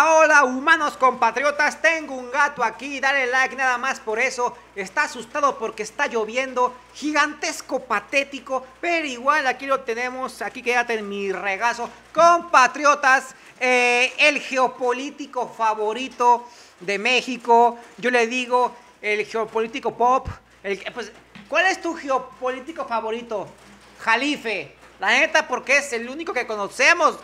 Hola, humanos compatriotas. Tengo un gato aquí. Dale like nada más por eso. Está asustado porque está lloviendo. Gigantesco, patético. Pero igual aquí lo tenemos. Aquí quédate en mi regazo. Compatriotas, eh, el geopolítico favorito de México. Yo le digo el geopolítico pop. El, pues, ¿Cuál es tu geopolítico favorito? Jalife. La neta, porque es el único que conocemos.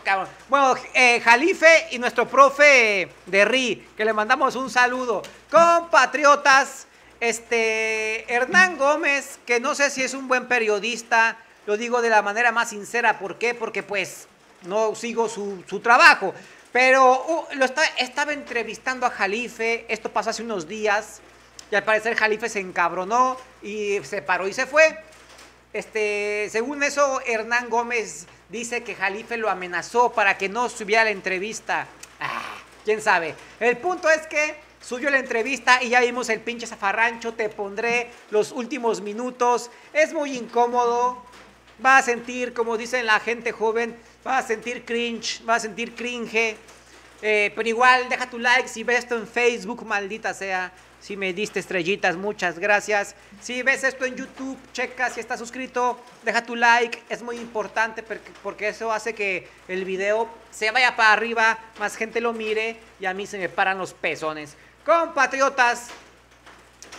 Bueno, eh, Jalife y nuestro profe de RI, que le mandamos un saludo. Compatriotas, este, Hernán Gómez, que no sé si es un buen periodista, lo digo de la manera más sincera. ¿Por qué? Porque pues no sigo su, trabajo. Pero uh, lo estaba entrevistando a Jalife, esto pasó hace unos días, y al parecer Jalife se encabronó y se paró y se fue. Este, según eso, Hernán Gómez dice que Jalife lo amenazó para que no subiera la entrevista. Ah, quién sabe. El punto es que subió la entrevista y ya vimos el pinche zafarrancho. Te pondré los últimos minutos. Es muy incómodo. Va a sentir, como dicen la gente joven, va a sentir cringe, va a sentir cringe. Eh, pero igual, deja tu like si ves esto en Facebook, maldita sea. Si me diste estrellitas, muchas gracias. Si ves esto en YouTube, checa si estás suscrito, deja tu like, es muy importante porque, eso hace que el video se vaya para arriba, más gente lo mire y a mí se me paran los pezones. Compatriotas,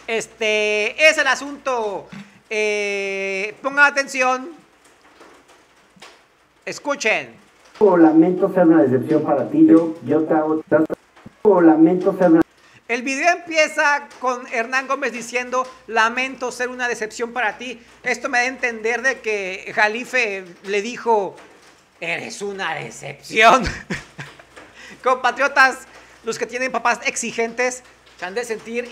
este es el asunto. Eh, pongan atención. Escuchen. Lamento ser una decepción para ti. Yo, yo te hago. Lamento ser una el video empieza con Hernán Gómez diciendo, lamento ser una decepción para ti. Esto me da a entender de que Jalife le dijo, eres una decepción. Compatriotas, los que tienen papás exigentes se han de sentir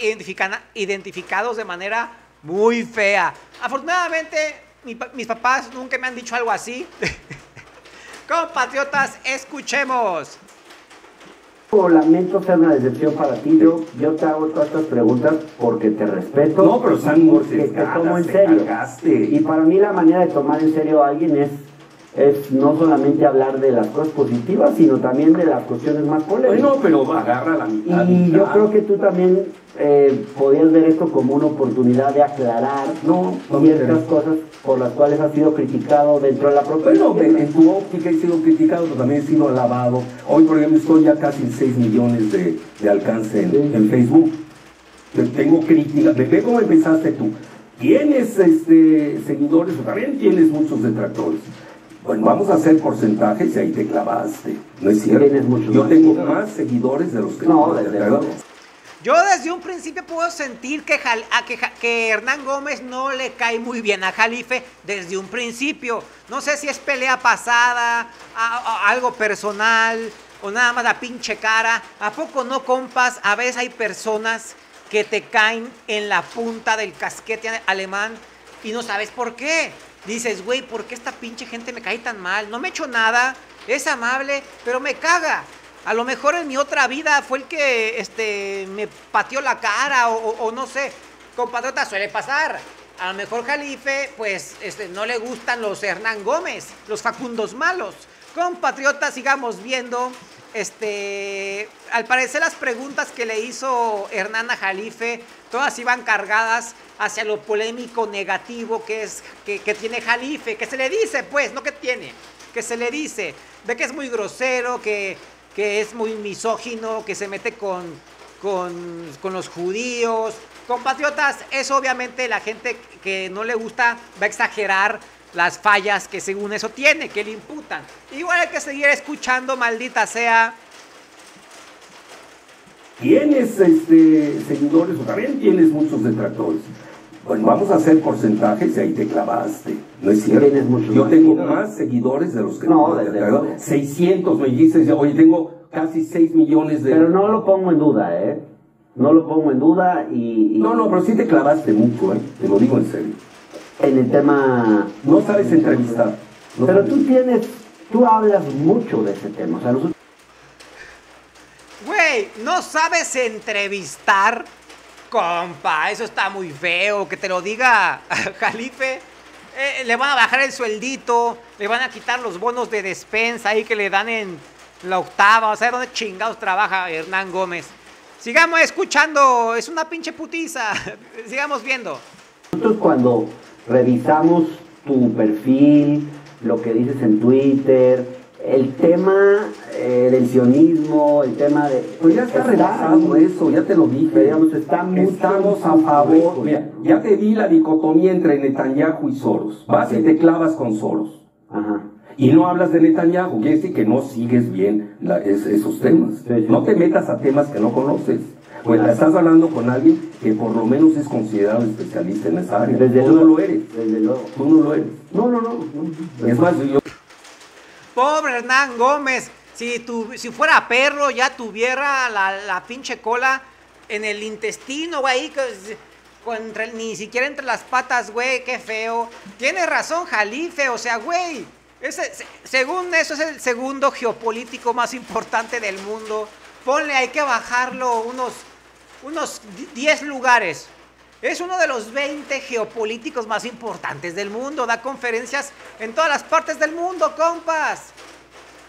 identificados de manera muy fea. Afortunadamente, mis papás nunca me han dicho algo así. Compatriotas, escuchemos lamento ser una decepción para ti. Yo, yo te hago todas estas preguntas porque te respeto. No, pero y porque te tomo en serio. Y para mí la manera de tomar en serio a alguien es, es no solamente hablar de las cosas positivas, sino también de las cuestiones más polémicas. Bueno, pero agarra la mitad. Y yo creo que tú también eh, podías ver esto como una oportunidad de aclarar no, ciertas cosas por las cuales ha sido criticado dentro de la propia. Bueno, en, tu óptica he sido criticado, pero también he sido alabado. Hoy, por ejemplo, estoy ya casi en 6 millones de, alcance en, Facebook. Tengo críticas. Ve cómo empezaste tú. Tienes este, seguidores, o también tienes muchos detractores. Bueno, vamos a hacer porcentajes y ahí te clavaste. No es cierto. Yo tengo más seguidores de los que no, desde yo desde un principio puedo sentir que, que, Hernán Gómez no le cae muy bien a Jalife desde un principio. No sé si es pelea pasada, algo personal o nada más la pinche cara. ¿A poco no, compas? A veces hay personas que te caen en la punta del casquete alemán y no sabes por qué. Dices, güey, ¿por qué esta pinche gente me cae tan mal? No me he hecho nada, es amable, pero me caga. A lo mejor en mi otra vida fue el que este, me pateó la cara o, no sé. Compatriota, suele pasar. A lo mejor Jalife, pues este, no le gustan los Hernán Gómez, los Facundos malos. Compatriota, sigamos viendo. Este, al parecer las preguntas que le hizo Hernán a Jalife, todas iban cargadas hacia lo polémico negativo que es que, tiene Jalife, que se le dice, pues, no que tiene, que se le dice, de que es muy grosero, que que es muy misógino, que se mete con, con, los judíos. Compatriotas, es obviamente la gente que no le gusta va a exagerar las fallas que según eso tiene, que le imputan. Igual hay que seguir escuchando, maldita sea. Tienes este, seguidores o también tienes muchos detractores. Bueno, vamos a hacer porcentajes y ahí te clavaste. No es cierto. Yo tengo más seguidores de los que no. Desde 600 me dices, oye, tengo casi 6 millones de... Pero no lo pongo en duda, ¿eh? No lo pongo en duda y... No, no, pero sí te clavaste mucho, ¿eh? Te lo digo en serio. En el tema... No sabes entrevistar. pero tú tienes... Tú hablas mucho de ese tema. O sea, nosotros... Güey, ¿no sabes entrevistar? Compa, eso está muy feo. Que te lo diga Jalife. Eh, le van a bajar el sueldito, le van a quitar los bonos de despensa ahí que le dan en, la octava, o sea, ¿dónde chingados trabaja Hernán Gómez? Sigamos escuchando, es una pinche putiza. Sigamos viendo. Nosotros cuando revisamos tu perfil, lo que dices en Twitter, el tema eh, del sionismo, el tema de... Pues ya está rebasado eso, ya te lo dije. Digamos, está Estamos a favor. Mira, ya te di la dicotomía entre Netanyahu y Soros. Vas y te clavas con Soros. Ajá. Y no hablas de Netanyahu, quiere decir que no sigues bien la- es- esos temas. Sí, sí. No te metas a temas que no conoces. Pues estás hablando con alguien que por lo menos es considerado especialista en esa área. Desde Tú no luego. lo eres. Desde luego. Tú no lo eres. No, no, no. no. Es más, yo Pobre Hernán Gómez, si, tu, si fuera perro ya tuviera la, la pinche cola en el intestino, güey, ahí, que- con entre- ni siquiera entre las patas, güey, qué feo. Tiene razón Jalife, o sea, güey, ese, se- según eso es el segundo geopolítico más importante del mundo. Ponle, hay que bajarlo unos, unos 10 lugares. Es uno de los 20 geopolíticos más importantes del mundo. Da conferencias en todas las partes del mundo, compas.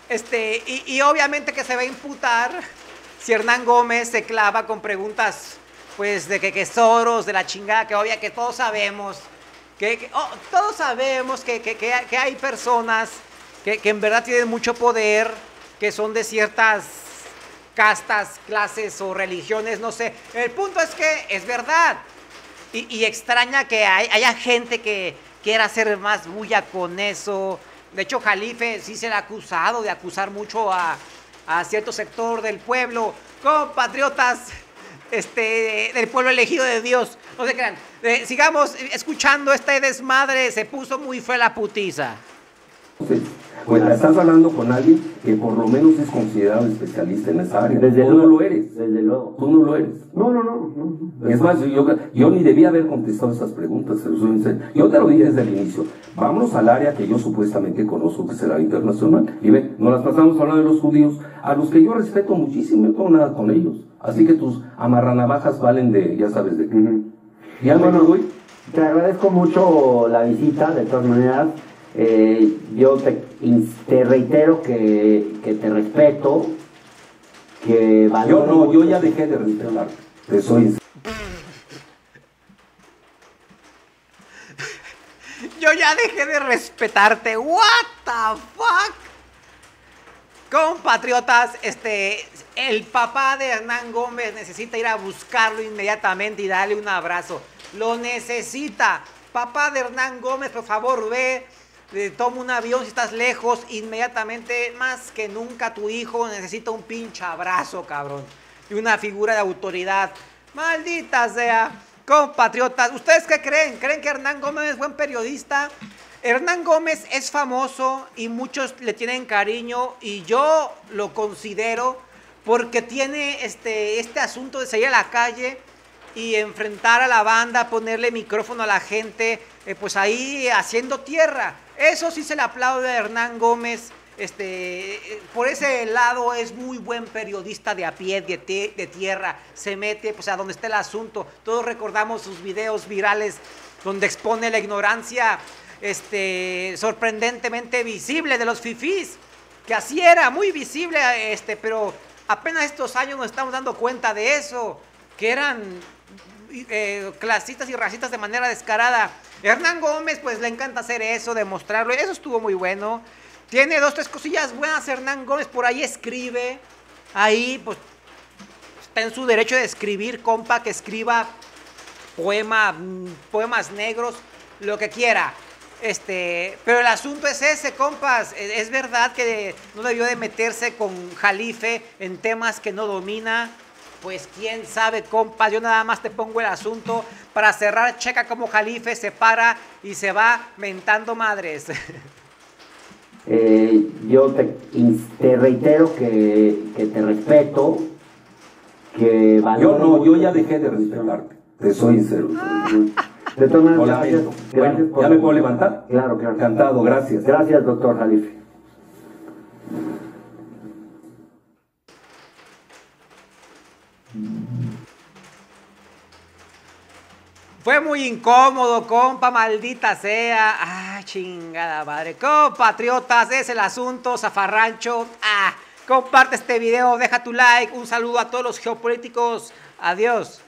Este, y, y obviamente que se va a imputar si Hernán Gómez se clava con preguntas, pues, de que, que Soros, de la chingada, que obvia que todos sabemos, que, oh, todos sabemos que, que- que hay- personas que en verdad tienen mucho poder, que son de ciertas castas, clases o religiones, no sé. El punto es que es verdad. Y, extraña que hay- haya gente que quiera hacer más bulla con eso. De hecho, Jalife sí se le ha acusado de acusar mucho a, cierto sector del pueblo, compatriotas este, del pueblo elegido de Dios. No se crean. Eh, sigamos escuchando este desmadre. Se puso muy fue la putiza. Entonces, pues estás hablando con alguien que por lo menos es considerado especialista en esa área. Desde Tú luego. no lo eres. Desde luego. Tú no lo eres. No, no, no. no. Es más, yo, yo ni debía haber contestado esas preguntas. Yo te lo dije desde el inicio. Vámonos al área que yo supuestamente conozco, que es el área internacional. Y ve, nos las pasamos hablando de los judíos, a los que yo respeto muchísimo, no tengo nada con ellos. Así que tus amarranavajas valen de, ya sabes de qué. Bueno. Te agradezco mucho la visita, de todas maneras. Eh, yo te, reitero que, que te respeto, que Yo no, yo ya dejé de respetarte. Te soy. Yo ya dejé de respetarte. What the fuck? Compatriotas, este, el papá de Hernán Gómez necesita ir a buscarlo inmediatamente y darle un abrazo. Lo necesita. Papá de Hernán Gómez, por favor, ve, toma un avión si estás lejos, inmediatamente, más que nunca tu hijo necesita un pinche abrazo, cabrón. Y una figura de autoridad. Maldita sea. Compatriotas, ¿ustedes qué creen? ¿Creen que Hernán Gómez es buen periodista? Hernán Gómez es famoso y muchos le tienen cariño y yo lo considero porque tiene este, este asunto de salir a la calle y enfrentar a la banda, ponerle micrófono a la gente, eh, pues ahí haciendo tierra. Eso sí se le aplaude a Hernán Gómez. Este, eh, por ese lado es muy buen periodista de a pie, de, tierra. Se mete pues a donde está el asunto. Todos recordamos sus videos virales donde expone la ignorancia este, sorprendentemente visible de los fifís. Que así era, muy visible, este, pero apenas estos años nos estamos dando cuenta de eso. Que eran eh, clasistas y racistas de manera descarada. Hernán Gómez, pues le encanta hacer eso, demostrarlo. Eso estuvo muy bueno. Tiene dos, tres cosillas buenas. Hernán Gómez por ahí escribe. Ahí, pues, está en su derecho de escribir, compa, que escriba poema, poemas negros, lo que quiera. Este, pero el asunto es ese, compas. Es verdad que no debió de meterse con Jalife en temas que no domina. Pues quién sabe, compas. Yo nada más te pongo el asunto para cerrar. Checa como Jalife se para y se va mentando madres. Eh, yo te, reitero que, que te respeto, que Yo no, yo ya dejé de respetarte. Te soy sincero. De todas maneras, gracias, gracias Bueno, ¿ya me puedo levantar? Claro, claro. Encantado, gracias. Gracias, doctor Jalife. Fue muy incómodo, compa, maldita sea. Ah, chingada madre. Compatriotas, es el asunto, zafarrancho. Ah, Comparte este video, deja tu like. Un saludo a todos los geopolíticos. Adiós.